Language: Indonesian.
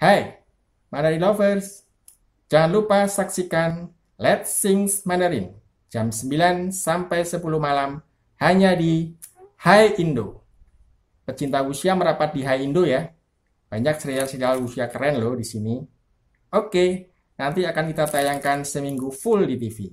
Hai, Mandarin Lovers! Jangan lupa saksikan Let's Sing Mandarin jam 9 sampai 10 malam hanya di Hai Indo. Pecinta usia merapat di Hai Indo ya. Banyak serial-serial usia keren loh di sini. Oke, nanti akan kita tayangkan seminggu full di TV.